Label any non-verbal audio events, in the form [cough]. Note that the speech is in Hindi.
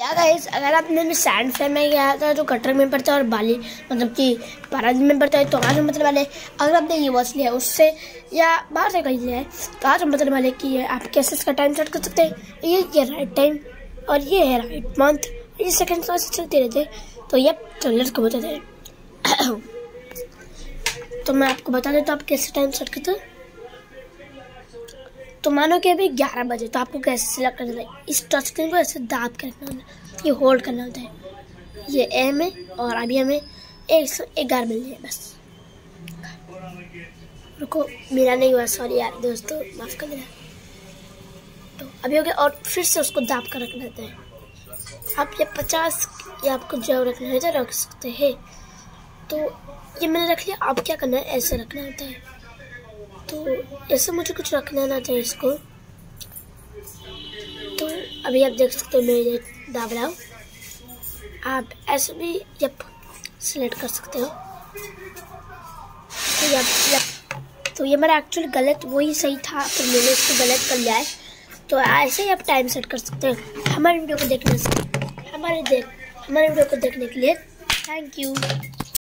या गाइस अगर आपने सैंड फ्रेम में गया था, जो कटर में पड़ता है और बाली मतलब कि पाराज में पड़ता है तो आज हम मतलब वाले, अगर आपने ये वॉच लिया है उससे, या बाहर से कहीं लिया है तो आज हम मतलब वाले कि आप कैसे इसका टाइम सेट कर सकते हैं? ये ये राइट टाइम और ये है राइट मंथ ये सेकेंड क्लास चलते रहते तो ये ट्रेलर को बताते हैं। [coughs] तो मैं आपको बता देता हूँ, आप कैसे टाइम सेट करते हैं। तो मानो कि अभी ग्यारह बजे तो आपको कैसे सिलेक्ट करना है? इस टच स्क्रीन को ऐसे दाब के रखना होता है, ये होल्ड करना होता है। ये एम है और अभी हमें एक सौ ग्यारह मिल जाए, बस। रुको, मेरा नहीं हुआ सॉरी यार, दोस्तों, माफ़ कर देना। तो अभी हो गया और फिर से उसको दाब कर रखना होता है। आप ये पचास या आपको जो रखना है तो रख सकते हैं। तो ये मैंने रख लिया आप क्या करना है? ऐसे रखना होता है। तो ऐसे मुझे कुछ रखना ना था इसको। तो अभी आप देख सकते हो मेरे दाब रहा हूँ आप ऐसे भी जब सिलेक्ट कर सकते हो। तो ये तो ये मेरा एक्चुअली गलत वही सही था तो मैंने इसको गलत कर लिया है। तो ऐसे ही आप टाइम सेट कर सकते हैं। हमारे वीडियो को देखने से हमारे देख हमारे वीडियो को देखने के लिए थैंक यू